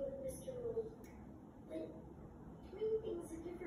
with Mr. Rolls, that three things are different.